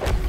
you